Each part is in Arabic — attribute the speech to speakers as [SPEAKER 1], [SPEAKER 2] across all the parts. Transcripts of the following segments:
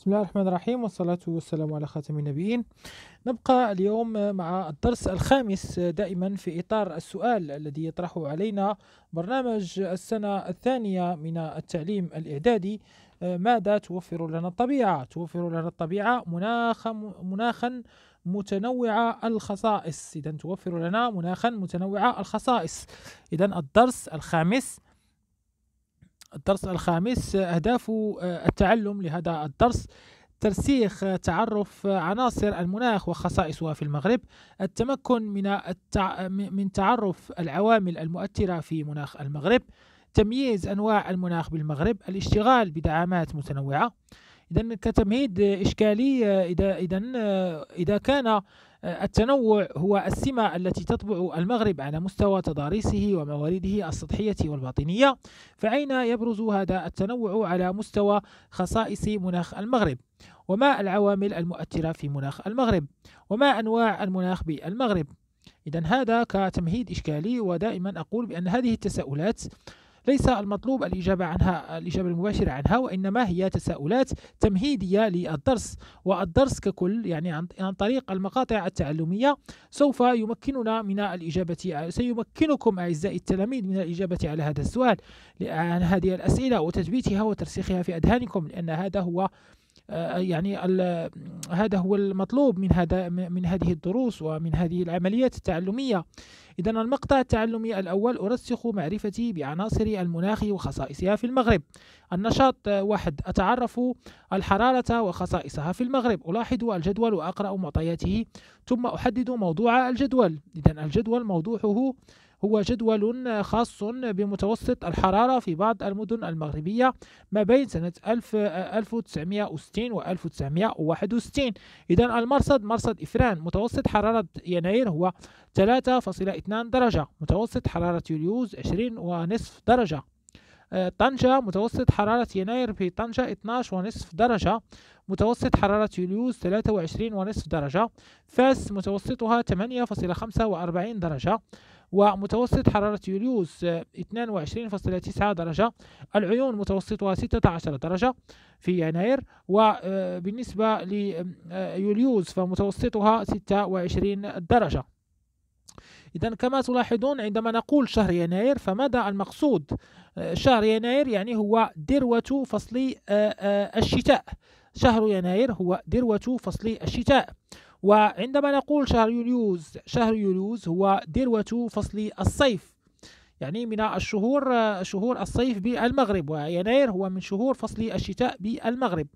[SPEAKER 1] بسم الله الرحمن الرحيم والصلاة والسلام على خاتم النبيين. نبقى اليوم مع الدرس الخامس دائما في إطار السؤال الذي يطرحه علينا برنامج السنة الثانية من التعليم الإعدادي. ماذا توفر لنا الطبيعة؟ توفر لنا الطبيعة مناخا مناخا متنوع الخصائص. إذا توفر لنا مناخا متنوع الخصائص. إذا الدرس الخامس الدرس الخامس أهداف آه، التعلم لهذا الدرس. ترسيخ تعرف عناصر المناخ وخصائصها في المغرب. التمكن من التع... من تعرف العوامل المؤثرة في مناخ المغرب. تمييز أنواع المناخ بالمغرب. الاشتغال بدعامات متنوعة. إذا كتمهيد إشكالي آه، إذا إذا آه، إذا كان التنوع هو السمة التي تطبع المغرب على مستوى تضاريسه وموارده السطحية والباطنية فأين يبرز هذا التنوع على مستوى خصائص مناخ المغرب؟ وما العوامل المؤثرة في مناخ المغرب؟ وما أنواع المناخ بالمغرب؟ إذا هذا كتمهيد إشكالي ودائما أقول بأن هذه التساؤلات ليس المطلوب الإجابة عنها الإجابة المباشرة عنها وإنما هي تساؤلات تمهيدية للدرس والدرس ككل يعني عن طريق المقاطع التعلمية. سوف يمكننا من الإجابة سيمكنكم أعزائي التلاميذ من الإجابة على هذا السؤال عن هذه الأسئلة وتثبيتها وترسيخها في أذهانكم لأن هذا هو يعني هذا هو المطلوب من هذا من هذه الدروس ومن هذه العمليات التعلمية. إذا المقطع التعلمي الأول أرسخ معرفتي بعناصر المناخ وخصائصها في المغرب. النشاط واحد أتعرف الحرارة وخصائصها في المغرب. ألاحظ الجدول وأقرأ معطياته ثم أحدد موضوع الجدول. إذا الجدول موضوعه هو جدول خاص بمتوسط الحرارة في بعض المدن المغربية ما بين سنة 1960 و 1961 إذا المرصد مرصد إفران متوسط حرارة يناير هو 3.2 درجة متوسط حرارة يوليوز 20 ونصف درجة. آه، طنجة متوسط حرارة يناير في طنجة 12 ونصف درجة متوسط حرارة يوليوز 23 ونصف درجة. فاس متوسطها 8.45 درجة. ومتوسط حرارة يوليوز 22.9 درجة. العيون متوسطها 16 درجة في يناير. وبالنسبة ليوليوز فمتوسطها 26 درجة. إذا كما تلاحظون عندما نقول شهر يناير فماذا المقصود؟ شهر يناير يعني هو ذروة فصل الشتاء. شهر يناير هو ذروة فصل الشتاء. وعندما نقول شهر يوليوز شهر يوليوز هو ذروة فصل الصيف. يعني من الشهور شهور الصيف بالمغرب ويناير هو من شهور فصل الشتاء بالمغرب.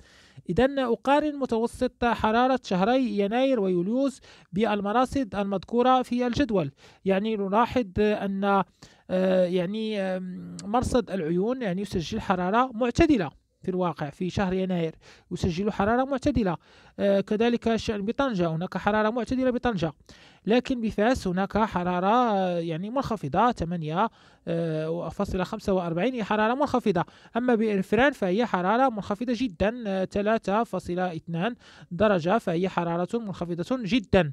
[SPEAKER 1] إذا أقارن متوسط حرارة شهري يناير ويوليوز بالمراصد المذكورة في الجدول. يعني نلاحظ أن آه، يعني مرصد العيون يعني يسجل حرارة معتدلة. في الواقع في شهر يناير يسجل حرارة معتدلة. آه كذلك بطنجة هناك حرارة معتدلة بطنجة. لكن بفاس هناك حرارة آه يعني منخفضة 8 آه فاصلة 45 هي حرارة منخفضة. أما بإرفران فهي حرارة منخفضة جدا 3.2 آه، درجة فهي حرارة منخفضة جدا.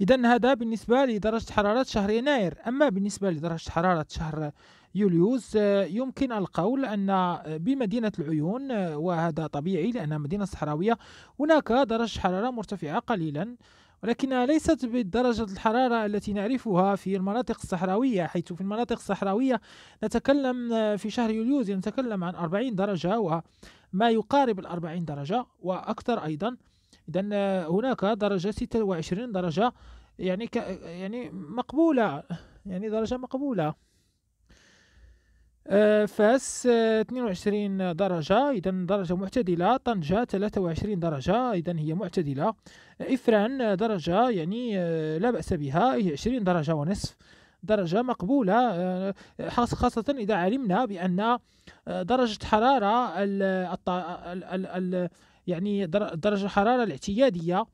[SPEAKER 1] إذا هذا بالنسبة لدرجة حرارة شهر يناير. أما بالنسبة لدرجة حرارة شهر يوليوس آه، يمكن القول أن بمدينة العيون آه، وهذا طبيعي لأنها مدينة صحراوية هناك درجة حرارة مرتفعة قليلا ولكنها ليست بدرجة الحرارة التي نعرفها في المناطق الصحراوية حيث في المناطق الصحراوية نتكلم آه، في شهر يوليوز نتكلم عن 40 درجة وما يقارب ال 40 درجة وأكثر أيضا. إذا هناك درجة 26 درجة يعني يعني مقبولة يعني درجة مقبولة. آه، فاس 22 آه، درجة. إذا درجة معتدلة طنجة 23 درجة. إذا هي معتدلة. إفران درجة يعني آه، لا بأس بها. هي 20 درجة ونصف. درجة مقبولة. خاصة إذا علمنا بأن درجة حرارة ال ال ال يعني درجة الحرارة الاعتيادية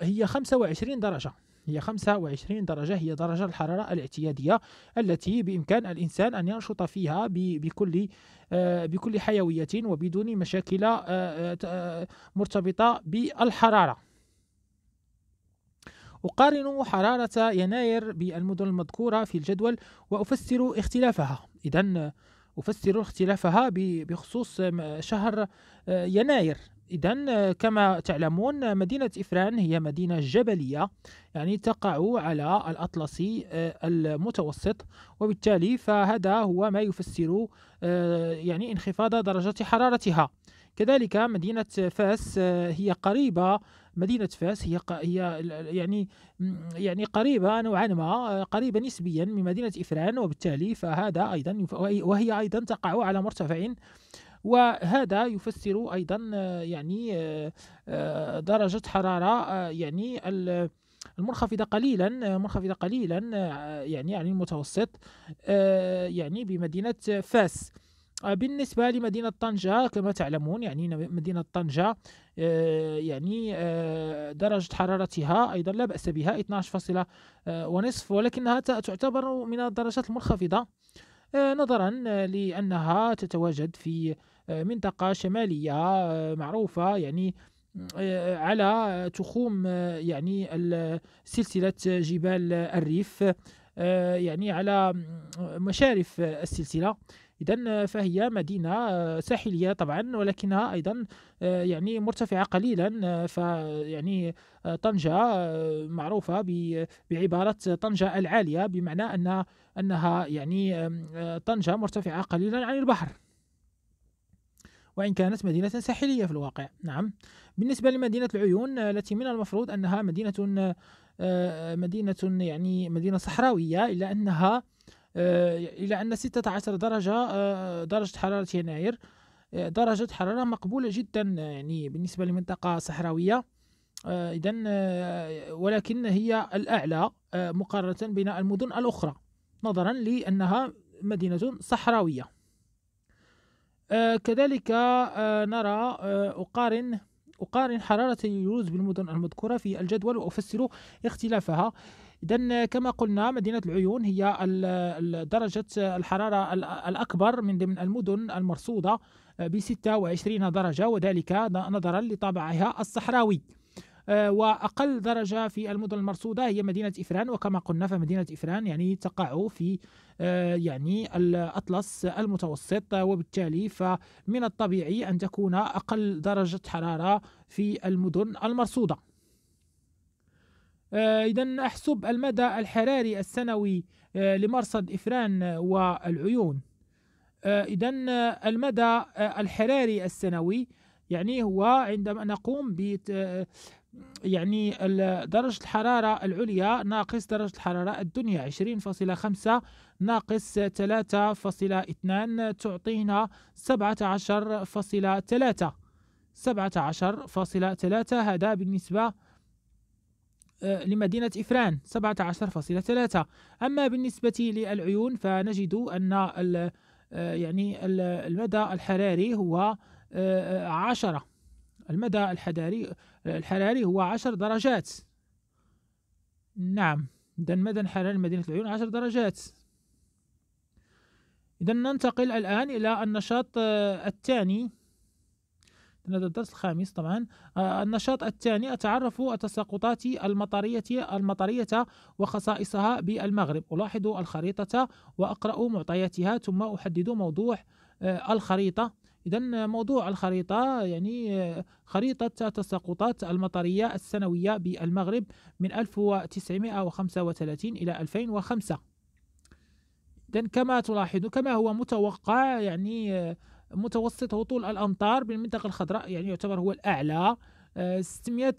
[SPEAKER 1] هي 25 درجة. هي 25 درجة هي درجة الحرارة الاعتيادية التي بإمكان الإنسان أن ينشط فيها بكل آه، بكل حيوية وبدون مشاكل آه، آه، مرتبطة بالحرارة. أقارن حرارة يناير بالمدن المذكورة في الجدول وأفسر اختلافها. إذا أفسر اختلافها بخصوص شهر يناير. إذا كما تعلمون مدينة إفران هي مدينة جبلية يعني تقع على الأطلسي المتوسط. وبالتالي فهذا هو ما يفسر يعني انخفاض درجة حرارتها. كذلك مدينة فاس هي قريبة. مدينة فاس هي هي يعني يعني قريبة نوعا ما قريبة نسبيا من مدينة إفران. وبالتالي فهذا أيضا وهي أيضا تقع على مرتفع وهذا يفسر أيضا يعني درجة حرارة يعني المنخفضة قليلا منخفضة قليلا يعني يعني المتوسط يعني بمدينة فاس. آه، بالنسبة لمدينة طنجة كما تعلمون يعني مدينة طنجة آه، يعني آه، درجة حرارتها أيضا لا بأس بها 12 ونصف ولكنها تعتبر من الدرجات المنخفضة. نظرا لأنها تتواجد في منطقة شمالية معروفة يعني على تخوم يعني سلسلة جبال الريف يعني على مشارف السلسلة. إذا فهي مدينة آه، ساحلية طبعا ولكنها أيضا آه، يعني مرتفعة قليلا آه، فيعني طنجة معروفة بعبارة طنجة العالية بمعنى أن أنها يعني طنجة مرتفعة قليلا عن البحر. وإن كانت مدينة ساحلية في الواقع. نعم. بالنسبة لمدينة العيون التي من المفروض أنها مدينة مدينة يعني مدينة صحراوية إلا أنها آه، إلى أن 16 درجة آه، درجة حرارة يناير آه، درجة حرارة مقبولة جدا يعني بالنسبة لمنطقة صحراوية. إذا ولكن هي الأعلى مقارنة بين المدن الأخرى نظرا لأنها مدينة صحراوية. كذلك نرى أقارن أقارن حرارة اليوز بالمدن المذكورة في الجدول وأفسر اختلافها. إذا كما قلنا مدينة العيون هي درجة الحرارة الأكبر من ضمن المدن المرصودة ب 26 درجة وذلك نظرا لطابعها الصحراوي. آه، وأقل درجة في المدن المرصودة هي مدينة إفران وكما قلنا فمدينة إفران يعني تقع في آه، يعني الأطلس المتوسط وبالتالي فمن الطبيعي أن تكون أقل درجة حرارة في المدن المرصودة. آه، إذا أحسب المدى الحراري السنوي آه، لمرصد إفران والعيون. آه، إذا المدى الحراري السنوي يعني هو عندما نقوم يعني درجة الحرارة العليا ناقص درجة الحرارة الدنيا 20.5 ناقص 3.2 تعطينا 17.3 17.3 هذا بالنسبة آه، لمدينة إفران. 17.3 أما بالنسبة للعيون فنجد أن آه، يعني المدى الحراري هو 10 آه، المدى الحراري الحراري هو 10 درجات. نعم إذا مدى الحراري لمدينة العيون 10 درجات. إذا ننتقل الآن إلى النشاط الثاني. هذا الدرس الخامس طبعا. آه، النشاط الثاني أتعرف التساقطات المطرية المطرية وخصائصها بالمغرب. ألاحظ الخريطة وأقرأ معطياتها ثم أحدد موضوع آه، الخريطة. إذا موضوع الخريطة يعني خريطة التساقطات المطرية السنوية بالمغرب من 1935 إلى 2005 إذا كما تلاحظ كما هو متوقع يعني متوسط هطول الأمطار بالمنطقة الخضراء يعني يعتبر هو الأعلى. 600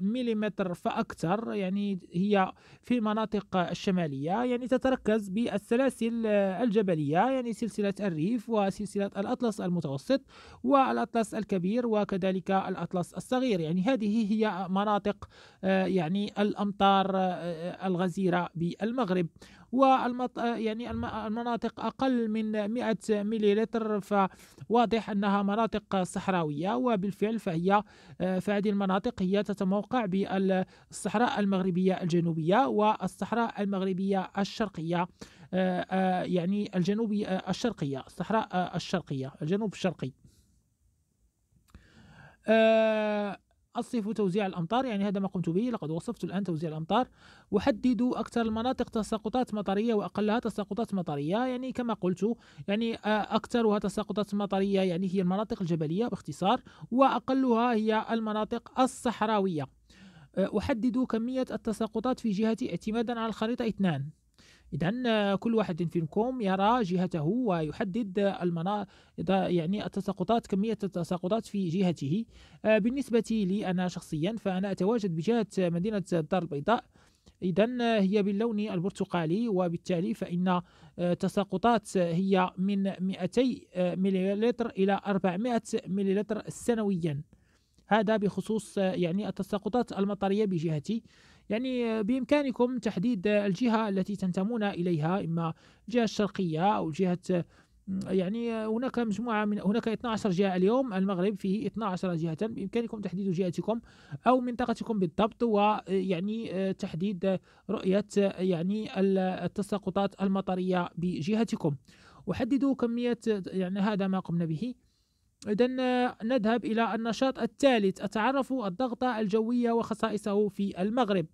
[SPEAKER 1] ملم فأكثر يعني هي في المناطق الشمالية يعني تتركز بالسلاسل الجبلية يعني سلسلة الريف وسلسلة الأطلس المتوسط والأطلس الكبير وكذلك الأطلس الصغير. يعني هذه هي مناطق يعني الأمطار الغزيرة بالمغرب. والمط... يعني المناطق أقل من 100 مليلتر فواضح أنها مناطق صحراوية وبالفعل فهي فهذه المناطق هي تتموقع بالصحراء المغربية الجنوبية والصحراء المغربية الشرقية يعني الجنوبي الشرقية الصحراء الشرقية الجنوب الشرقي. أصف توزيع الأمطار يعني هذا ما قمت به لقد وصفت الآن توزيع الأمطار. أحدد أكثر المناطق تساقطات مطرية وأقلها تساقطات مطرية يعني كما قلت يعني أكثرها تساقطات مطرية يعني هي المناطق الجبلية باختصار وأقلها هي المناطق الصحراوية. أحدد كمية التساقطات في جهتي اعتمادا على الخريطة اثنان. إذا كل واحد فيكم يرى جهته ويحدد المنا يعني التساقطات كمية التساقطات في جهته. آه، بالنسبة لي أنا شخصيا فأنا أتواجد بجهة مدينة الدار البيضاء. إذا هي باللون البرتقالي وبالتالي فإن آه، تساقطات هي من 200 آه، مليلتر إلى 400 مليلتر سنويا. هذا بخصوص يعني التساقطات المطرية بجهتي. يعني بإمكانكم تحديد الجهة التي تنتمون إليها إما الجهة الشرقية أو جهة يعني هناك مجموعة من هناك 12 جهة اليوم المغرب فيه 12 جهة. بإمكانكم تحديد جهتكم أو منطقتكم بالضبط ويعني تحديد رؤية يعني التساقطات المطرية بجهتكم. أحدد كمية يعني هذا ما قمنا به. إذا نذهب إلى النشاط الثالث أتعرف الضغط الجوي وخصائصه في المغرب.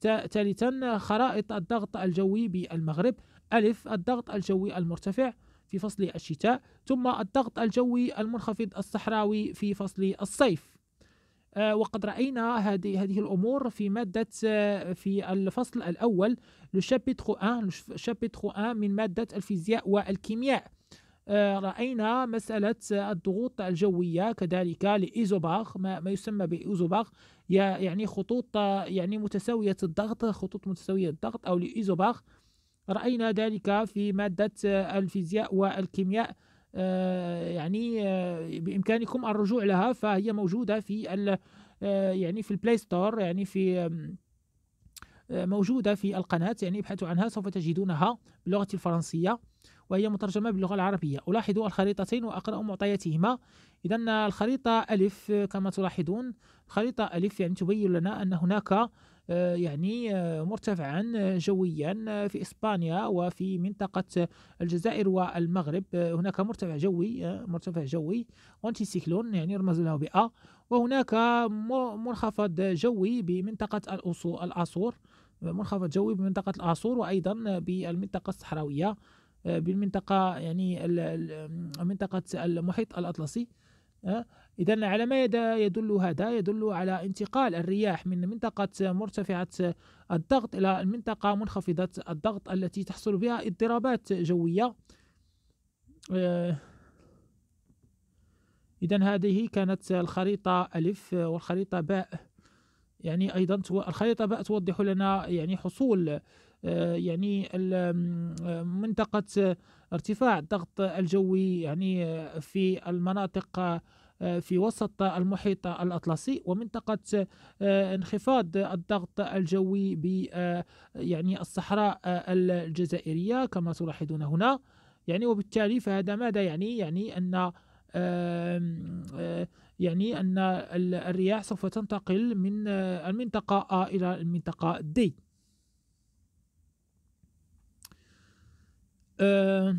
[SPEAKER 1] ثالثا خرائط الضغط الجوي بالمغرب. ألف الضغط الجوي المرتفع في فصل الشتاء ثم الضغط الجوي المنخفض الصحراوي في فصل الصيف. آه، وقد رأينا هذه هذه الأمور في مادة آه، في الفصل الأول لو شابيترو 1 لو شابيترو 1 من مادة الفيزياء والكيمياء. آه، رأينا مسألة الضغوط الجوية كذلك لإيزوباغ ما, ما يسمى بإيزوباغ. يعني خطوط يعني متساوية الضغط خطوط متساوية الضغط أو لإيزوباغ. رأينا ذلك في مادة الفيزياء والكيمياء. آه، يعني آه، بإمكانكم الرجوع لها فهي موجودة في يعني في ال Play Store يعني في موجودة في القناة يعني ابحثوا عنها سوف تجدونها باللغة الفرنسية. وهي مترجمة باللغة العربية. ألاحظ الخريطتين وأقرأ معطياتهما. إذا الخريطة ألف كما تلاحظون. خريطة ألف يعني تبين لنا أن هناك آه، يعني آه، مرتفعا جويا في إسبانيا وفي منطقة الجزائر والمغرب. آه، هناك مرتفع جوي مرتفع جوي. وانتي سيكلون يعني رمز له بأ. وهناك منخفض جوي بمنطقة الأصور منخفض جوي بمنطقة الأصور وأيضا بالمنطقة الصحراوية. بالمنطقة يعني منطقة المحيط الأطلسي. إذا على ما يدل هذا يدل على انتقال الرياح من منطقة مرتفعة الضغط إلى المنطقة منخفضة الضغط التي تحصل بها اضطرابات جوية. إذا هذه كانت الخريطة ألف والخريطة باء. يعني أيضا الخريطة باء توضح لنا يعني حصول يعني منطقة ارتفاع الضغط الجوي يعني آه، في المناطق آه، في وسط المحيط الأطلسي ومنطقة انخفاض الضغط الجوي ب يعني الصحراء الجزائرية كما تلاحظون هنا. يعني وبالتالي فهذا ماذا يعني؟ يعني أن يعني أن الرياح سوف تنتقل من المنطقة A إلى المنطقة D آه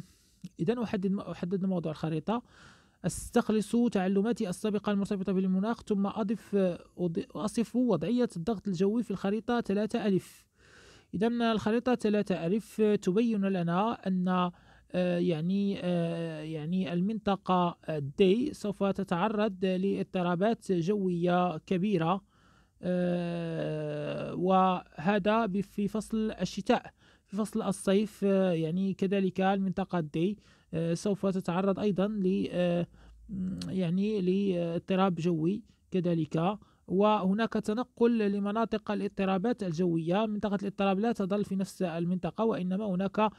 [SPEAKER 1] إذا أحدد أحدد موضوع الخريطة. أستخلص تعلماتي السابقة المرتبطة بالمناخ ثم أضف أصف وضعية الضغط الجوي في الخريطة 3 ألف. إذا الخريطة 3 ألف تبين لنا أن آه، يعني آه، يعني المنطقة دي سوف تتعرض لاضطرابات جوية كبيرة آه، وهذا في فصل الشتاء. فصل الصيف آه، يعني كذلك المنطقة دي آه، سوف تتعرض أيضا ل آه، يعني لاضطراب جوي كذلك. وهناك تنقل لمناطق الاضطرابات الجوية. منطقة الاضطراب لا تظل في نفس المنطقة وإنما هناك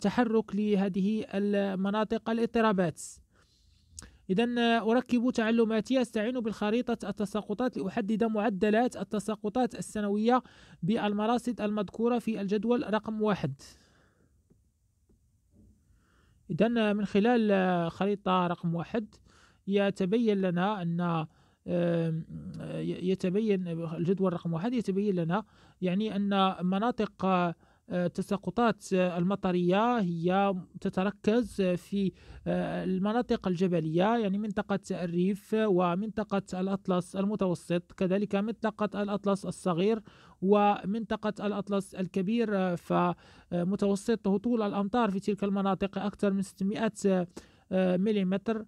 [SPEAKER 1] تحرك لهذه المناطق الاضطرابات. إذا أركب تعلماتي أستعين بالخريطة التساقطات لأحدد معدلات التساقطات السنوية بالمراصد المذكورة في الجدول رقم واحد. إذا من خلال خريطة رقم واحد يتبين لنا أن يتبين الجدول رقم واحد يتبين لنا يعني أن مناطق التساقطات المطرية هي تتركز في المناطق الجبلية يعني منطقة الريف ومنطقة الأطلس المتوسط كذلك منطقة الأطلس الصغير ومنطقة الأطلس الكبير. فمتوسط هطول الأمطار في تلك المناطق أكثر من 600 مليمتر. آه،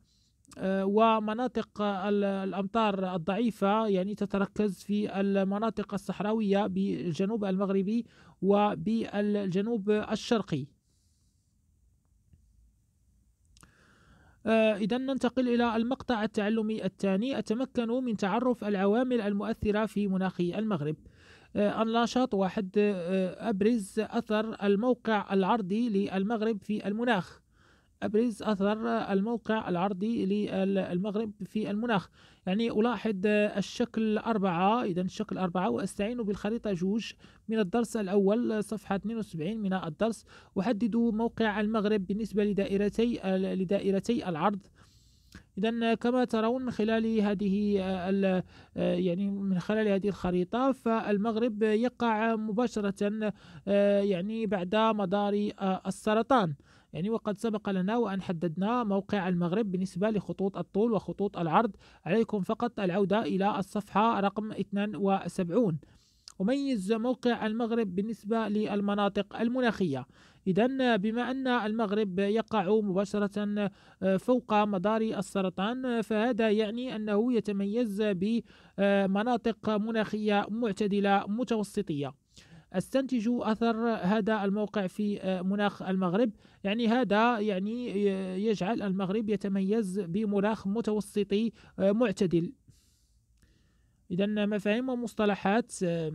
[SPEAKER 1] ومناطق الأمطار الضعيفة يعني تتركز في المناطق الصحراوية بالجنوب المغربي وبالجنوب الشرقي. آه، إذا ننتقل إلى المقطع التعلمي الثاني. أتمكن من تعرف العوامل المؤثرة في مناخ المغرب. آه، النشاط واحد أبرز أثر الموقع العرضي للمغرب في المناخ. أبرز أثر الموقع العرضي للمغرب في المناخ. يعني ألاحظ الشكل أربعة إذا الشكل أربعة وأستعين بالخريطة جوج من الدرس الأول صفحة 72 من الدرس. أحدد موقع المغرب بالنسبة لدائرتي لدائرتي العرض. إذا كما ترون من خلال هذه يعني من خلال هذه الخريطة فالمغرب يقع مباشرة يعني بعد مدار السرطان. يعني وقد سبق لنا وأن حددنا موقع المغرب بالنسبة لخطوط الطول وخطوط العرض عليكم فقط العودة إلى الصفحة رقم 72 أميز موقع المغرب بالنسبة للمناطق المناخية. إذا بما أن المغرب يقع مباشرة فوق مدار السرطان فهذا يعني أنه يتميز بمناطق مناخية معتدلة متوسطية. أستنتج أثر هذا الموقع في آه، مناخ المغرب. يعني هذا يعني يجعل المغرب يتميز بمناخ متوسطي آه، معتدل. اذا مفاهيم ومصطلحات آه،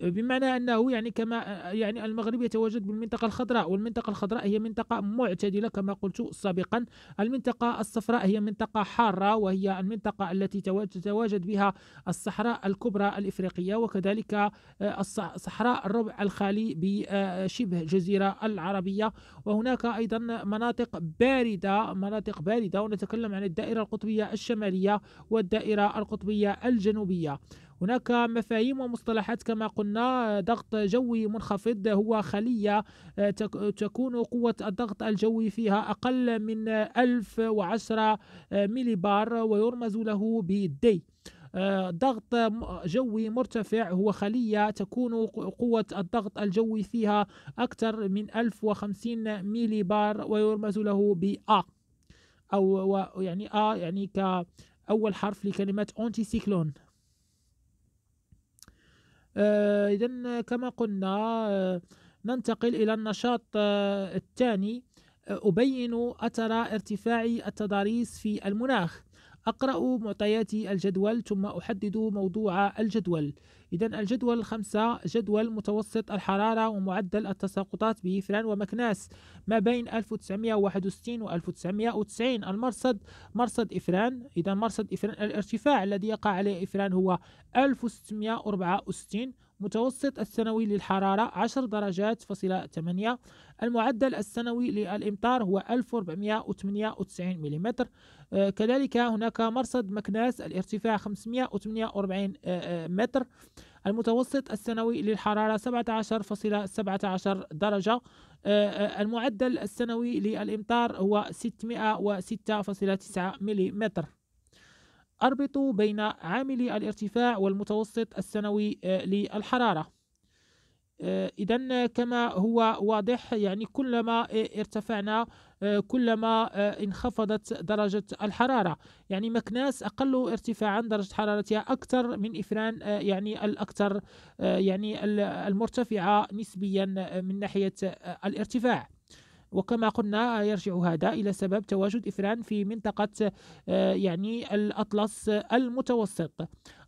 [SPEAKER 1] بمعنى أنه يعني كما يعني المغرب يتواجد بالمنطقة الخضراء والمنطقة الخضراء هي منطقة معتدلة كما قلت سابقا. المنطقة الصفراء هي منطقة حارة وهي المنطقة التي تتواجد بها الصحراء الكبرى الإفريقية وكذلك آه، صحراء الربع الخالي بشبه جزيرة العربية. وهناك أيضا مناطق باردة مناطق باردة ونتكلم عن الدائرة القطبية الشمالية والدائرة القطبية الجنوبية. هناك مفاهيم ومصطلحات كما قلنا ضغط جوي منخفض هو خلية آه، تكون قوة الضغط الجوي فيها أقل من 1010 آه، ملي بار ويرمز له بال D. آه، ضغط جوي مرتفع هو خلية تكون قوة الضغط الجوي فيها أكثر من 1050 ميلي بار ويرمز له ب A أو يعني A يعني كأول حرف لكلمة anticyclone إذا كما قلنا آه، ننتقل إلى النشاط آه، الثاني. أبين أثر ارتفاع التضاريس في المناخ. أقرأ معطيات الجدول ثم أحدد موضوع الجدول. إذا الجدول الخمسة جدول متوسط الحرارة ومعدل التساقطات بفران ومكناس. ما بين 1961 و 1990 المرصد مرصد إفران. إذا مرصد إفران الارتفاع الذي يقع عليه إفران هو 1664 متوسط السنوي للحرارة 10 درجات فاصلة 8 المعدل السنوي للإمطار هو 1498 ملم آه، كذلك هناك مرصد مكناس الارتفاع 548 آه، آه، متر. المتوسط السنوي للحرارة 17.17 درجة. المعدل السنوي للإمطار هو 606.9 ملم أربط بين عامل الارتفاع والمتوسط السنوي للحرارة. آه، إذا كما هو واضح يعني كلما ارتفعنا آه، كلما آه، انخفضت درجة الحرارة. يعني مكناس أقل ارتفاعا درجة حرارتها أكثر من إفران يعني الأكثر يعني المرتفعة نسبيا من ناحية الارتفاع. وكما قلنا يرجع هذا إلى سبب تواجد إفران في منطقة يعني الأطلس المتوسط.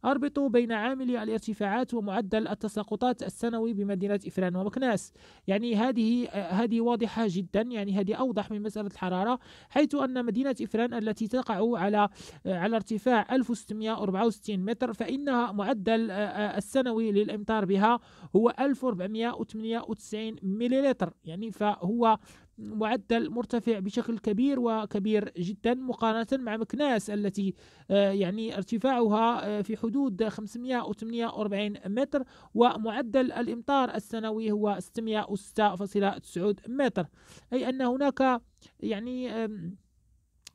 [SPEAKER 1] أربط بين عامل الارتفاعات ومعدل التساقطات السنوي بمدينة إفران ومكناس. يعني هذه هذه واضحة جدا. يعني هذه أوضح من مسألة الحرارة حيث أن مدينة إفران التي تقع على على ارتفاع 1664 متر فإنها معدل السنوي للإمطار بها هو 1498 مليلتر يعني فهو معدل مرتفع بشكل كبير وكبير جدا مقارنة مع مكناس التي يعني ارتفاعها في حدود حدود 548 متر ومعدل الإمطار السنوي هو 606.9 متر. أي أن هناك يعني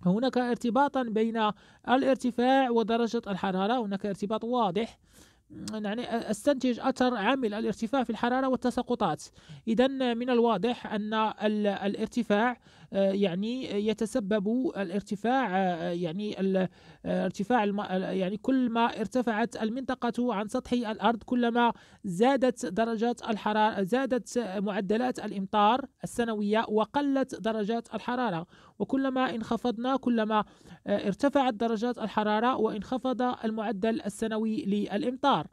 [SPEAKER 1] هناك ارتباطا بين الارتفاع ودرجة الحرارة. هناك ارتباط واضح. يعني استنتج أثر عامل الارتفاع في الحرارة والتساقطات. اذا من الواضح أن الارتفاع يعني يتسبب الارتفاع آه، يعني ارتفاع يعني كل ما ارتفعت المنطقة عن سطح الأرض كلما زادت درجات الحرارة زادت معدلات الإمطار السنوية وقلت درجات الحرارة. وكلما انخفضنا كلما آه، ارتفعت درجات الحرارة وانخفض المعدل السنوي للإمطار.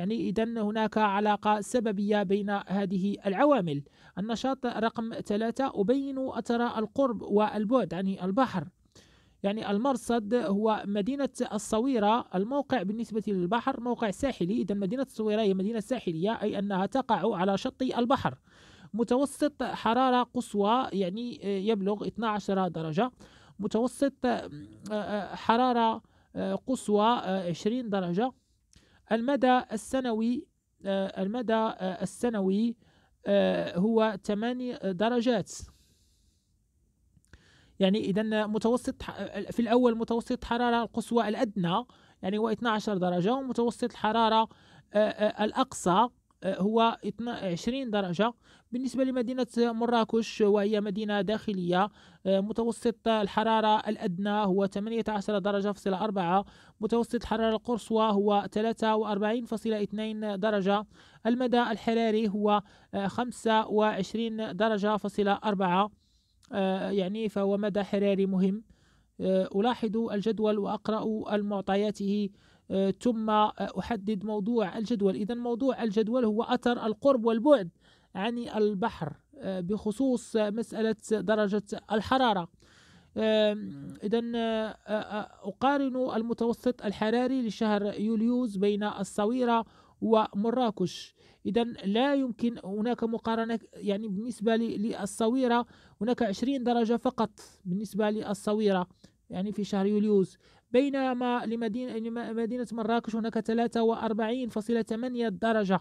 [SPEAKER 1] يعني إذا هناك علاقة سببية بين هذه العوامل. النشاط رقم ثلاثة أبين أثر القرب والبعد عن البحر. يعني المرصد هو مدينة الصويرة الموقع بالنسبة للبحر موقع ساحلي. إذا مدينة الصويرة هي مدينة ساحلية أي أنها تقع على شط البحر. متوسط حرارة قصوى يعني يبلغ 12 درجة. متوسط حرارة قصوى 20 درجة. المدى السنوي المدى السنوي هو 8 درجات. يعني إذا متوسط في الأول متوسط حرارة القصوى الأدنى يعني هو 12 درجة ومتوسط الحرارة الأقصى. هو 20 درجة. بالنسبة لمدينة مراكش وهي مدينة داخلية متوسط الحرارة الأدنى هو 18 درجة فاصلة أربعة. متوسط الحرارة القصوى هو 43.2 درجة. المدى الحراري هو 25 درجة فاصلة أربعة آه، يعني فهو مدى حراري مهم. آه، ألاحظ الجدول وأقرأ المعطياته. آه، ثم أحدد موضوع الجدول. إذا موضوع الجدول هو أثر القرب والبعد عن البحر بخصوص مسألة درجة الحرارة. إذا أقارن المتوسط الحراري لشهر يوليوز بين الصويرة ومراكش. إذا لا يمكن هناك مقارنة يعني بالنسبة للصويرة هناك 20 درجة فقط بالنسبة للصويرة يعني في شهر يوليوز. بينما لمدينة لمدينة مراكش هناك 43.8 درجة.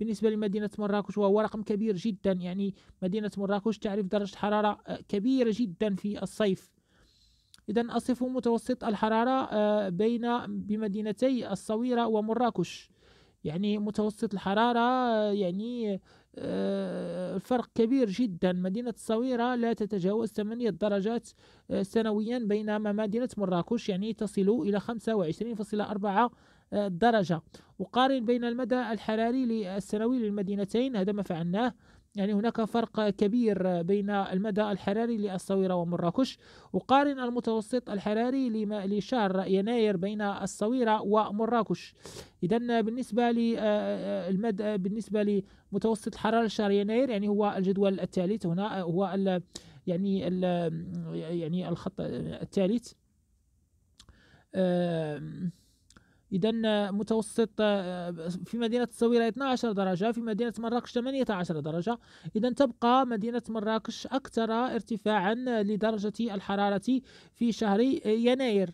[SPEAKER 1] بالنسبة لمدينة مراكش وهو رقم كبير جدا. يعني مدينة مراكش تعرف درجة حرارة كبيرة جدا في الصيف. إذا أصف متوسط الحرارة آه، بين بمدينتي الصويرة ومراكش. يعني متوسط الحرارة يعني آه، فرق كبير جدا. مدينة الصويرة لا تتجاوز 8 درجات آه، سنويا بينما مدينة مراكش يعني تصل إلى 25.4 آه، درجة. وقارن بين المدى الحراري السنوي للمدينتين هذا ما فعلناه. يعني هناك فرق كبير بين المدى الحراري للصويرة ومراكش وقارن المتوسط الحراري لشهر يناير بين الصويرة ومراكش. إذا بالنسبة للمدى بالنسبة لمتوسط الحرارة لشهر يناير يعني هو الجدول الثالث هنا هو ال يعني ال يعني الخط الثالث. إذا متوسط في مدينة الصويرة 12 درجة في مدينة مراكش 18 درجة. إذا تبقى مدينة مراكش أكثر ارتفاعا لدرجة الحرارة في شهر يناير.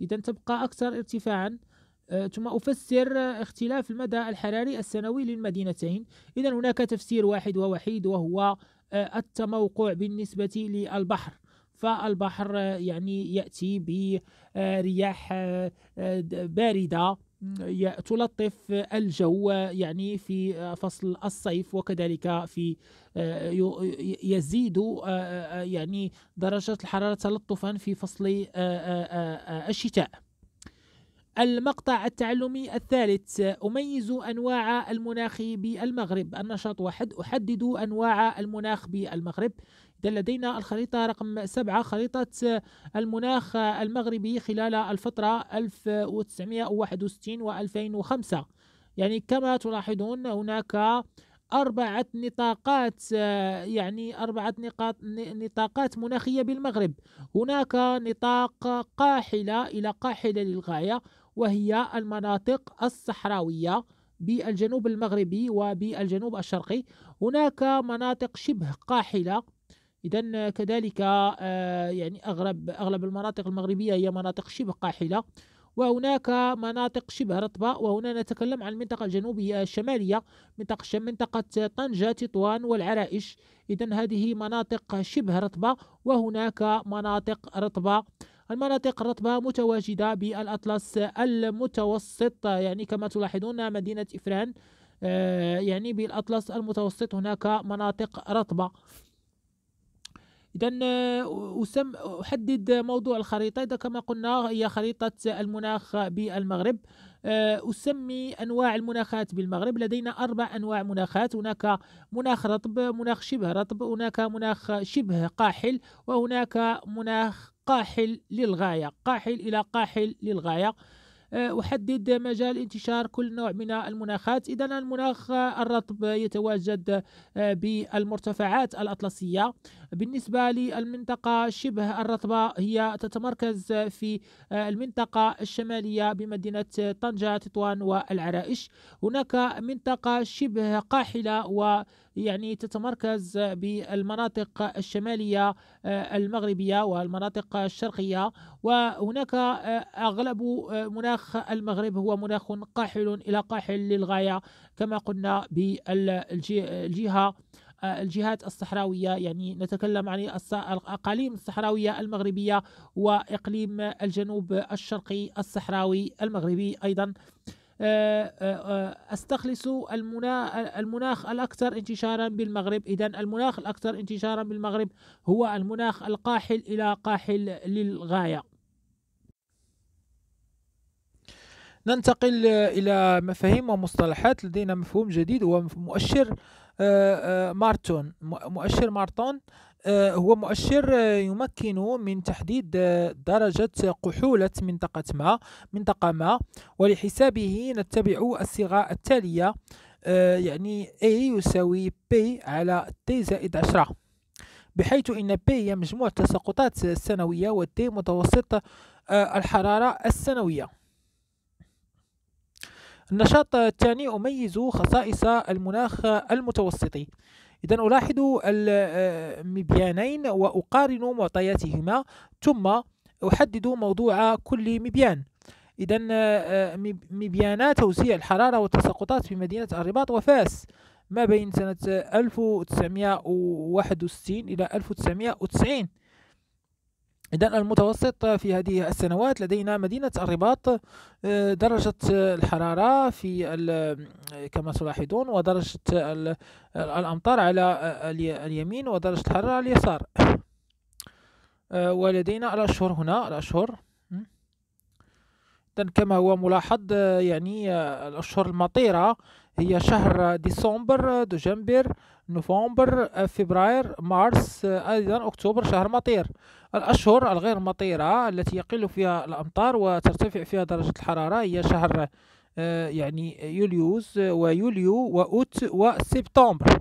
[SPEAKER 1] إذا تبقى أكثر ارتفاعا. آه، ثم أفسر اختلاف المدى الحراري السنوي للمدينتين. إذا هناك تفسير واحد ووحيد وهو آه، التموقع بالنسبة للبحر. فالبحر يعني يأتي برياح باردة. تلطف الجو يعني في فصل الصيف وكذلك في يزيد يعني درجة الحرارة تلطفا في فصل الشتاء. المقطع التعلمي الثالث أميز أنواع المناخ بالمغرب. النشاط واحد أحدد أنواع المناخ بالمغرب. إذا لدينا الخريطة رقم سبعة خريطة المناخ المغربي خلال الفترة 1961 و 2005 يعني كما تلاحظون هناك أربعة نطاقات يعني أربعة نقاط نطاقات مناخية بالمغرب. هناك نطاق قاحلة إلى قاحلة للغاية وهي المناطق الصحراوية بالجنوب المغربي وبالجنوب الشرقي. هناك مناطق شبه قاحلة إذا كذلك آه، يعني أغلب أغلب المناطق المغربية هي مناطق شبه قاحلة وهناك مناطق شبه رطبة وهنا نتكلم عن المنطقة الجنوبية الشمالية منطقة منطقة طنجة تطوان والعرائش. إذا هذه مناطق شبه رطبة وهناك مناطق رطبة. المناطق الرطبة متواجدة بالأطلس المتوسط يعني كما تلاحظون مدينة إفران آه، يعني بالأطلس المتوسط هناك مناطق رطبة. إذا أسم أحدد موضوع الخريطة. إذا كما قلنا هي خريطة المناخ بالمغرب. أسمي أنواع المناخات بالمغرب. لدينا أربع أنواع مناخات. هناك مناخ رطب مناخ شبه رطب. هناك مناخ شبه قاحل. وهناك مناخ قاحل للغاية. قاحل إلى قاحل للغاية. أحدد مجال انتشار كل نوع من المناخات. إذا المناخ الرطب يتواجد آه، بالمرتفعات الأطلسية. بالنسبة للمنطقة شبه الرطبة هي تتمركز في آه، المنطقة الشمالية بمدينة طنجة تطوان والعرائش. هناك منطقة شبه قاحلة و يعني تتمركز بالمناطق الشمالية آه، المغربية والمناطق الشرقية. وهناك آه، أغلب مناخ المغرب هو مناخ قاحل إلى قاحل للغاية كما قلنا بالجهة آه، الجهات الصحراوية. يعني نتكلم عن الأقاليم الصحراوية المغربية وإقليم الجنوب الشرقي الصحراوي المغربي أيضا. آه، آه، أستخلص المناخ الأكثر انتشارا بالمغرب. إذا المناخ الأكثر انتشارا بالمغرب هو المناخ القاحل إلى قاحل للغاية. ننتقل إلى مفاهيم ومصطلحات لدينا مفهوم جديد هو مؤشر آه، آه، مارتون. مؤشر مارتون هو مؤشر يمكن من تحديد درجة قحولة منطقة ما منطقة ما. ولحسابه نتبع الصيغة التالية يعني A يساوي P على T زائد 10 بحيث إن P هي مجموع التساقطات السنوية و T متوسط الحرارة السنوية. النشاط الثاني أميز خصائص المناخ المتوسطي إذا ألاحظ المبيانين وأقارن معطياتهما ثم أحدد موضوع كل مبيان. إذا مبيانات توزيع الحرارة والتساقطات في مدينة الرباط وفاس ما بين سنة 1961 إلى 1990 إذا المتوسط في هذه السنوات لدينا مدينة الرباط آه، درجة الحرارة في كما تلاحظون ودرجة الأمطار على اليمين ودرجة الحرارة على اليسار. آه، ولدينا الأشهر هنا الأشهر. كما هو ملاحظ يعني الأشهر المطيرة هي شهر ديسمبر دجنبر نوفمبر فبراير مارس أيضا أكتوبر شهر مطير. الأشهر الغير مطيرة التي يقل فيها الأمطار وترتفع فيها درجة الحرارة هي شهر آه، يعني يوليوز ويوليو وأوت وسبتمبر.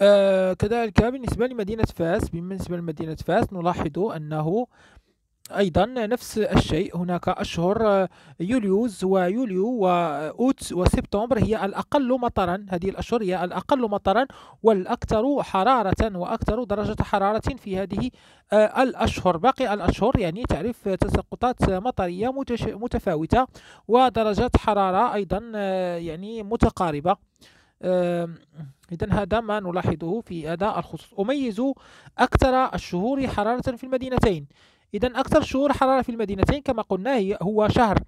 [SPEAKER 1] آه كذلك بالنسبة لمدينة فاس بالنسبة لمدينة فاس نلاحظ أنه أيضا نفس الشيء. هناك أشهر آه، يوليوز ويوليو وأوت وسبتمبر هي الأقل مطرا. هذه الأشهر هي الأقل مطرا والأكثر حرارة وأكثر درجة حرارة في هذه آه، الأشهر. باقي الأشهر يعني تعرف تساقطات مطرية متفاوتة ودرجات حرارة أيضا آه، يعني متقاربة. إذا هذا ما نلاحظه في هذا الخصوص. أميز أكثر الشهور حرارة في المدينتين. إذا أكثر شهور حرارة في المدينتين كما قلنا هي هو شهر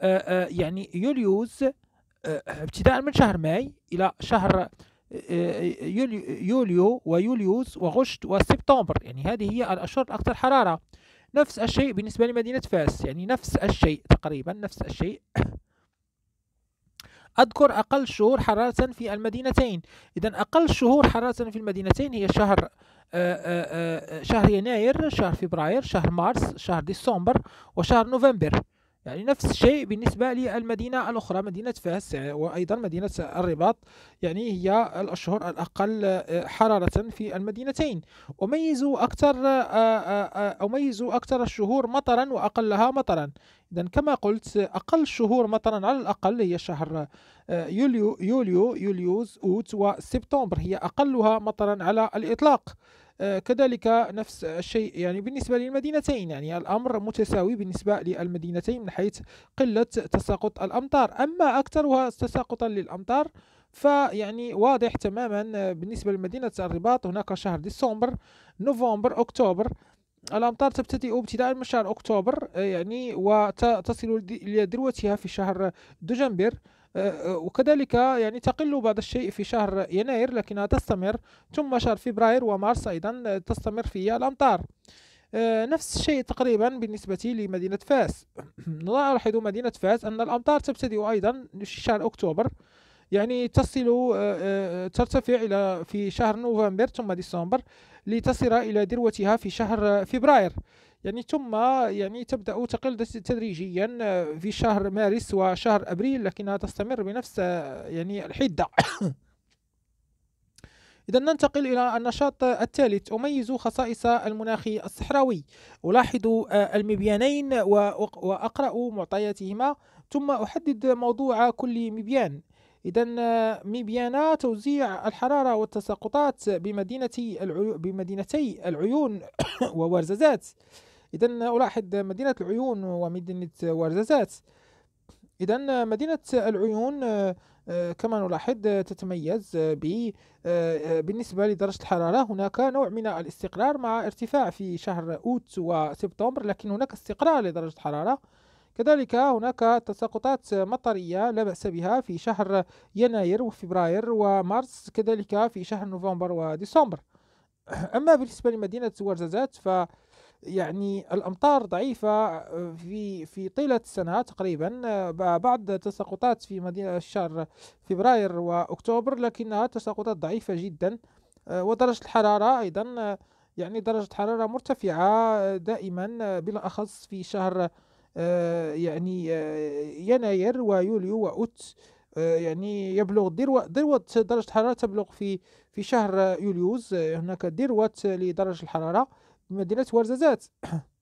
[SPEAKER 1] آه، آه، يعني يوليوز آه، ابتداء من شهر ماي إلى شهر يوليو ويوليوز وغشت وسبتمبر يعني هذه هي الأشهر الأكثر حرارة. نفس الشيء بالنسبة لمدينة فاس يعني نفس الشيء تقريبا نفس الشيء. أذكر أقل شهور حرارة في المدينتين. إذا أقل شهور حرارة في المدينتين هي شهر آه، آه، آه، شهر يناير شهر فبراير شهر مارس شهر ديسمبر وشهر نوفمبر. يعني نفس الشيء بالنسبة للمدينة الأخرى مدينة فاس وأيضا مدينة الرباط. يعني هي الأشهر الأقل حرارة في المدينتين. أميز أكثر أميز أكثر الشهور مطرا وأقلها مطرا. إذا كما قلت أقل شهور مطرا على الأقل هي شهر يوليو يوليو يوليوز أوت وسبتمبر. هي أقلها مطرا على الإطلاق. كذلك نفس الشيء يعني بالنسبة للمدينتين. يعني الأمر متساوي بالنسبة للمدينتين من حيث قلة تساقط الأمطار. أما أكثرها تساقطا للأمطار فيعني واضح تماما بالنسبة لمدينة الرباط. هناك شهر ديسمبر نوفمبر أكتوبر. الأمطار تبتدئ ابتداء من شهر أكتوبر يعني وتصل إلى ذروتها في شهر دجنبر وكذلك يعني تقل بعض الشيء في شهر يناير لكنها تستمر ثم شهر فبراير ومارس أيضا تستمر فيها الأمطار. نفس الشيء تقريبا بالنسبة لمدينة فاس. نلاحظ مدينة فاس أن الأمطار تبتدئ أيضا في شهر أكتوبر يعني تصل آه، آه، ترتفع إلى في شهر نوفمبر ثم ديسمبر لتصل إلى ذروتها في شهر فبراير. يعني ثم يعني تبدأ تقل تدريجيا آه، في شهر مارس وشهر أبريل لكنها تستمر بنفس يعني الحدة. إذا ننتقل إلى النشاط الثالث. أميز خصائص المناخ الصحراوي. ألاحظ المبيانين وأقرأ معطياتهما ثم أحدد موضوع كل مبيان. إذا ميبيانا توزيع الحرارة والتساقطات بمدينة العيو بمدينتي العيون وورزازات. إذا ألاحظ مدينة العيون ومدينة ورزازات. إذا مدينة العيون كما نلاحظ تتميز بالنسبة لدرجة الحرارة. هناك نوع من الاستقرار مع ارتفاع في شهر أوت وسبتمبر لكن هناك استقرار لدرجة الحرارة. كذلك هناك تساقطات مطرية لا بأس بها في شهر يناير وفبراير ومارس كذلك في شهر نوفمبر وديسمبر. أما بالنسبة لمدينة ورزازات ف يعني الأمطار ضعيفة في في طيلة السنة تقريبا. بعض التساقطات في مدينة شهر فبراير وأكتوبر لكنها تساقطات ضعيفة جدا. ودرجة الحرارة أيضا يعني درجة حرارة مرتفعة دائما بالأخص في شهر آه، يعني آه، يناير ويوليو وأوت آه، يعني يبلغ ذروة درجة الحرارة تبلغ في في شهر يوليوز. هناك ذروة لدرجة الحرارة بمدينة ورزازات.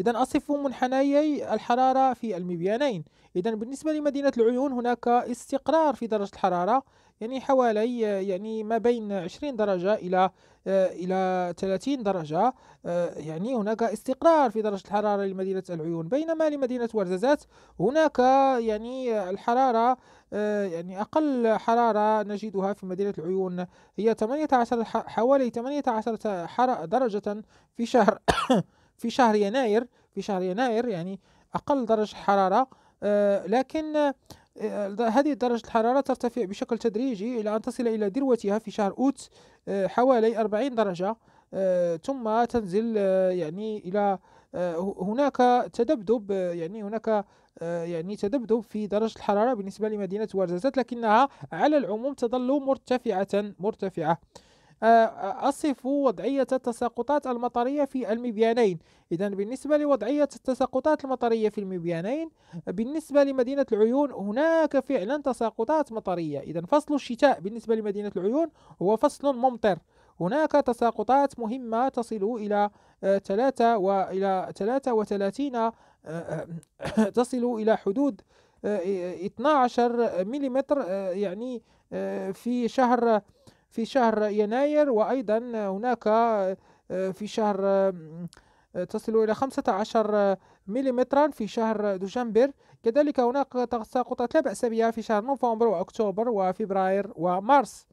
[SPEAKER 1] إذا أصف منحنيي الحرارة في المبيانين. إذا بالنسبة لمدينة العيون هناك استقرار في درجة الحرارة يعني حوالي يعني ما بين 20 درجة إلى إلى 30 درجة. يعني هناك استقرار في درجة الحرارة لمدينة العيون. بينما لمدينة ورزازات هناك يعني الحرارة يعني أقل حرارة نجدها في مدينة العيون هي 18 حوالي 18 درجة في شهر. في شهر يناير في شهر يناير يعني أقل درجة حرارة آه، لكن آه، هذه درجة الحرارة ترتفع بشكل تدريجي إلى أن تصل إلى ذروتها في شهر أوت آه، حوالي 40 درجة ثم تنزل يعني إلى هناك تذبذب يعني هناك يعني تذبذب في درجة الحرارة بالنسبة لمدينة ورزازات لكنها على العموم تظل مرتفعة مرتفعة. أصف وضعية التساقطات المطرية في المبيانين. إذا بالنسبة لوضعية التساقطات المطرية في المبيانين بالنسبة لمدينة العيون هناك فعلا تساقطات مطرية. إذا فصل الشتاء بالنسبة لمدينة العيون هو فصل ممطر. هناك تساقطات مهمة تصل إلى ثلاثة وإلى ثلاثة وثلاثين تصل إلى حدود 12 ملم يعني في شهر في شهر يناير وأيضا هناك آه، في شهر آه، تصل إلى 15 ملم في شهر دجنبر كذلك هناك تساقطات لا بأس بها في شهر نوفمبر وأكتوبر وفبراير ومارس.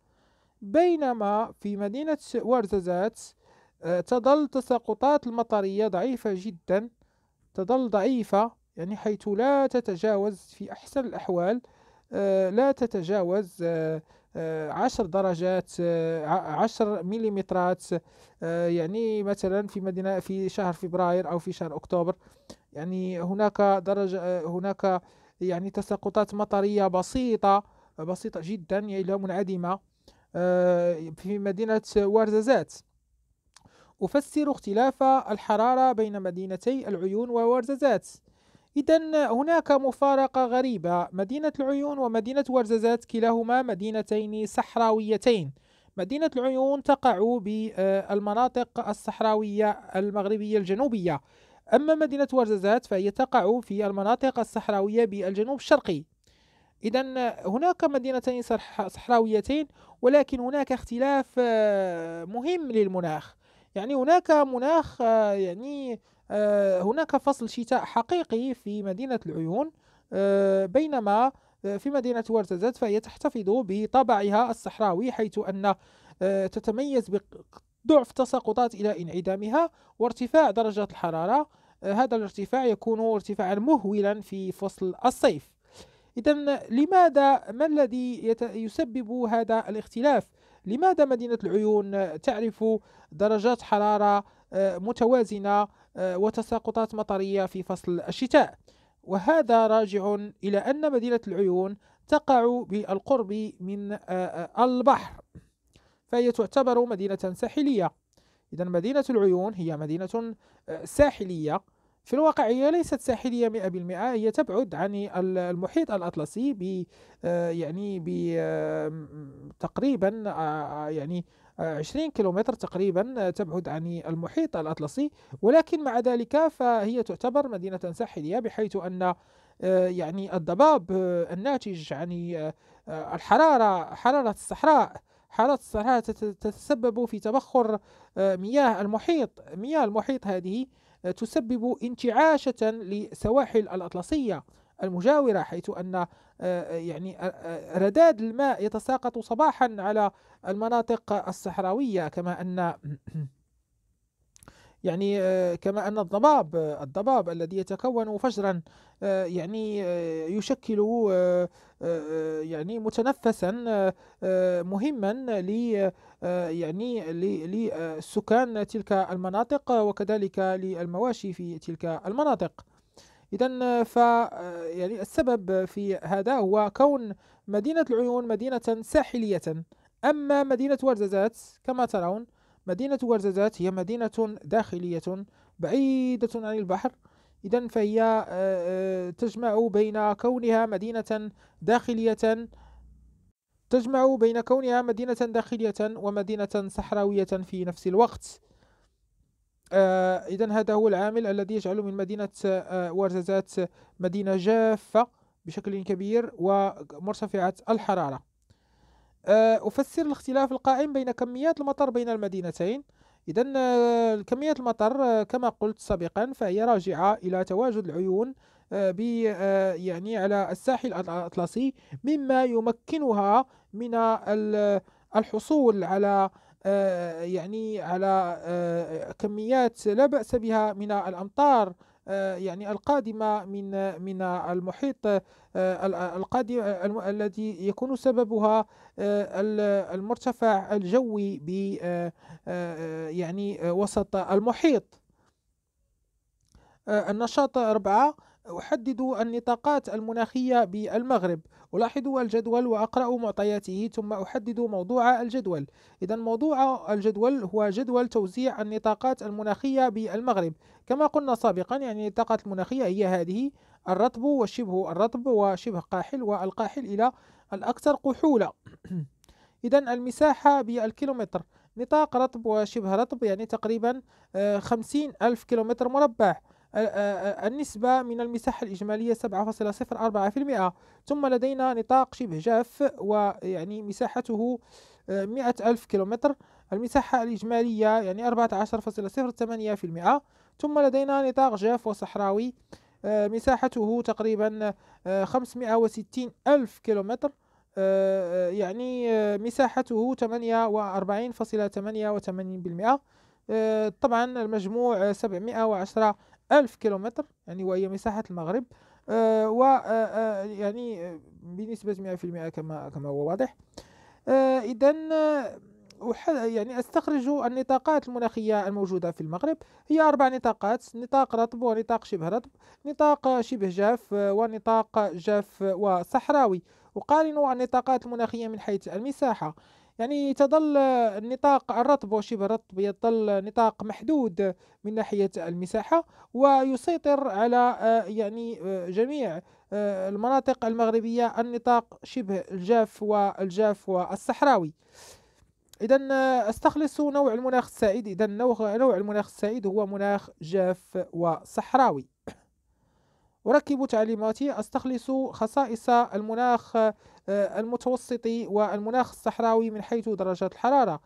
[SPEAKER 1] بينما في مدينة ورزازات آه، تظل تساقطات المطرية ضعيفة جدا تظل ضعيفة يعني حيث لا تتجاوز في أحسن الأحوال لا تتجاوز عشر درجات آه، عشر مليمترات آه، يعني مثلا في مدينة في شهر فبراير أو في شهر أكتوبر. يعني هناك درجة هناك يعني تساقطات مطرية بسيطة بسيطة جدا إلى منعدمة في مدينة ورزازات أفسر اختلاف الحرارة بين مدينتي العيون وورزازات إذا هناك مفارقة غريبة. مدينة العيون ومدينة ورزازات كلاهما مدينتين صحراويتين. مدينة العيون تقع بالمناطق الصحراوية المغربية الجنوبية. أما مدينة ورزازات فهي تقع في المناطق الصحراوية بالجنوب الشرقي. إذا هناك مدينتين صحراويتين ولكن هناك اختلاف مهم للمناخ. يعني هناك مناخ يعني هناك فصل شتاء حقيقي في مدينة العيون بينما في مدينة ورزازات فهي تحتفظ بطبعها الصحراوي حيث أن تتميز بضعف تساقطات إلى انعدامها وارتفاع درجات الحرارة هذا الارتفاع يكون ارتفاعا مهولا في فصل الصيف إذا لماذا ما الذي يسبب هذا الاختلاف؟ لماذا مدينة العيون تعرف درجات حرارة آه، متوازنة آه، وتساقطات مطرية في فصل الشتاء؟ وهذا راجع إلى أن مدينة العيون تقع بالقرب من آه، البحر فهي تعتبر مدينة ساحلية إذا مدينة العيون هي مدينة ساحلية في الواقع هي ليست ساحلية 100% هي تبعد عن المحيط الأطلسي ب آه، يعني ب آه، تقريبا آه، يعني 20 كيلومتر تقريبا تبعد عن المحيط الأطلسي. ولكن مع ذلك فهي تعتبر مدينة ساحلية بحيث أن يعني الضباب الناتج عن الحرارة حرارة الصحراء. حرارة الصحراء تتسبب في تبخر مياه المحيط. مياه المحيط هذه تسبب انتعاشة لسواحل الأطلسية. المجاورة حيث أن آه، يعني آه، آه، رذاذ الماء يتساقط صباحا على المناطق الصحراوية كما أن يعني كما أن الضباب الضباب الذي يتكون فجرا يعني يشكل يعني متنفسا مهما ل يعني لسكان تلك المناطق وكذلك للمواشي في تلك المناطق. إذا ف يعني السبب في هذا هو كون مدينة العيون مدينة ساحلية. أما مدينة ورزازات كما ترون مدينة ورزازات هي مدينة داخلية بعيدة عن البحر. إذا فهي آه، آه، تجمع بين كونها مدينة داخلية تجمع بين كونها مدينة داخلية ومدينة صحراوية في نفس الوقت. آه إذا هذا هو العامل الذي يجعل من مدينة آه ورزازات مدينة جافة بشكل كبير ومرتفعة الحرارة. آه أفسر الاختلاف القائم بين كميات المطر بين المدينتين. إذا آه، كميات المطر آه، كما قلت سابقا فهي راجعة إلى تواجد العيون آه، ب يعني على الساحل الأطلسي مما يمكنها من الحصول على يعني على كميات لا بأس بها من الأمطار يعني القادمة من من المحيط القادم الذي يكون سببها المرتفع الجوي ب يعني وسط المحيط. النشاط أربعة أحدد النطاقات المناخية بالمغرب. ألاحظ الجدول وأقرأ معطياته ثم أحدد موضوع الجدول. إذا موضوع الجدول هو جدول توزيع النطاقات المناخية بالمغرب. كما قلنا سابقا يعني النطاقات المناخية هي هذه الرطب وشبه الرطب وشبه قاحل والقاحل إلى الأكثر قحولة إذا المساحة بالكيلومتر. نطاق رطب وشبه رطب يعني تقريبا آه، خمسين ألف كيلومتر مربع. النسبة من المساحة الإجمالية 7.04% ثم لدينا نطاق شبه جاف ويعني مساحته مئة ألف كيلومتر. المساحة الإجمالية يعني 14.08% ثم لدينا نطاق جاف وصحراوي مساحته تقريبا 560 ألف كيلومتر. يعني مساحته 48.88% طبعا المجموع 710 ألف كيلومتر يعني وهي مساحة المغرب. آه و آه, آه، يعني بنسبة 100% كما كما هو واضح. إذا يعني أستخرج النطاقات المناخية الموجودة في المغرب. هي أربع نطاقات نطاق رطب ونطاق شبه رطب نطاق شبه جاف ونطاق جاف وصحراوي. أقارن النطاقات المناخية من حيث المساحة. يعني تظل النطاق الرطب وشبه الرطب يظل نطاق محدود من ناحية المساحة ويسيطر على آه، يعني آه، جميع آه، المناطق المغربية النطاق شبه الجاف والجاف والصحراوي. إذا أستخلص نوع المناخ السائد إذا نوع المناخ السائد هو مناخ جاف وصحراوي. أركب تعليماتي. أستخلص خصائص المناخ آه، المتوسط والمناخ الصحراوي من حيث درجات الحرارة.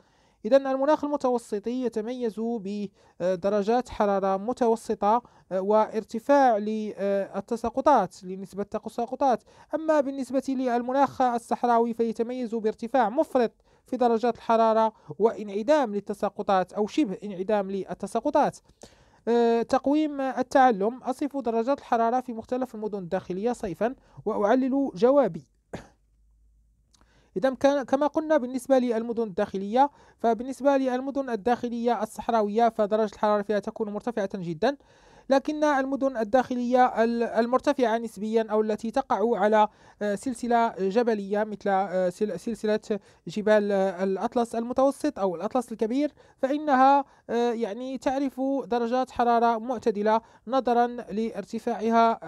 [SPEAKER 1] إذا المناخ المتوسطي يتميز بدرجات حرارة متوسطة آه، وارتفاع للتساقطات لنسبة التساقطات. أما بالنسبة للمناخ الصحراوي فيتميز بارتفاع مفرط في درجات الحرارة وانعدام للتساقطات أو شبه انعدام للتساقطات. آه، تقويم التعلم أصف درجات الحرارة في مختلف المدن الداخلية صيفا وأعلل جوابي. إذا كما قلنا بالنسبة للمدن الداخلية فبالنسبة للمدن الداخلية الصحراوية فدرجة الحرارة فيها تكون مرتفعة جدا. لكن المدن الداخلية المرتفعة نسبيا أو التي تقع على آه، سلسلة جبلية مثل آه، سلسلة جبال آه، الأطلس المتوسط أو الأطلس الكبير فإنها يعني تعرف درجات حرارة معتدلة نظرا لارتفاعها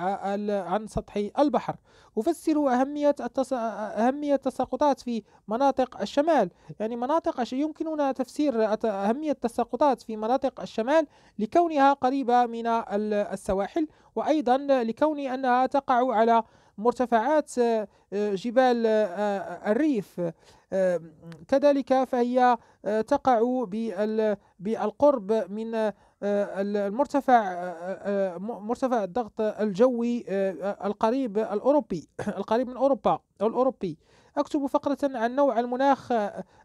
[SPEAKER 1] عن سطح البحر. أفسر أهمية أهمية التساقطات في مناطق الشمال. يعني مناطق يمكننا تفسير أهمية التساقطات في مناطق الشمال لكونها قريبة من السواحل وأيضا لكون أنها تقع على مرتفعات آه، جبال آه، الريف. آه، كذلك فهي تقع بالقرب من المرتفع مرتفع الضغط الجوي القريب الأوروبي القريب من أوروبا أو الأوروبي. أكتب فقرة عن نوع المناخ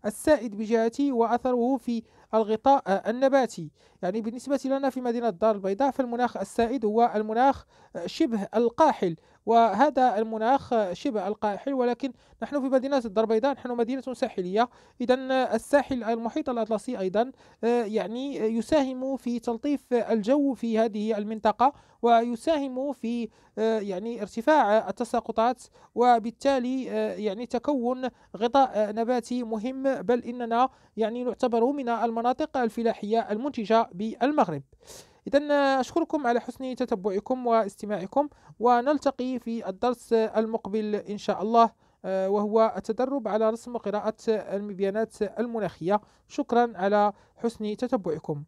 [SPEAKER 1] السائد بجهتي وأثره في الغطاء النباتي. يعني بالنسبة لنا في مدينة دار البيضاء فالمناخ السائد هو المناخ شبه القاحل وهذا المناخ شبه القاحل ولكن نحن في مدينة الدار البيضاء نحن مدينة ساحلية. إذا الساحل المحيط الأطلسي أيضا يعني يساهم في تلطيف الجو في هذه المنطقة ويساهم في يعني ارتفاع التساقطات وبالتالي يعني تكون غطاء نباتي مهم. بل إننا يعني نعتبر من المناطق الفلاحية المنتجة بالمغرب. إذا أشكركم على حسن تتبعكم واستماعكم ونلتقي في الدرس المقبل إن شاء الله آه، وهو التدرب على رسم وقراءة المبيانات المناخية. شكرا على حسن تتبعكم.